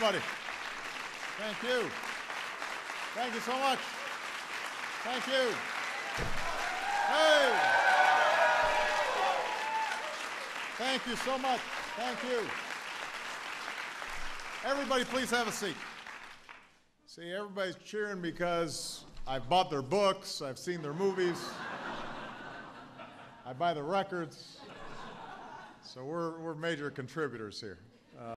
everybody. Thank you. Thank you so much. Thank you. Hey! Thank you so much. Thank you. Everybody, please have a seat. See, everybody's cheering because I've bought their books, I've seen their movies, I buy the records. So we're, we're major contributors here.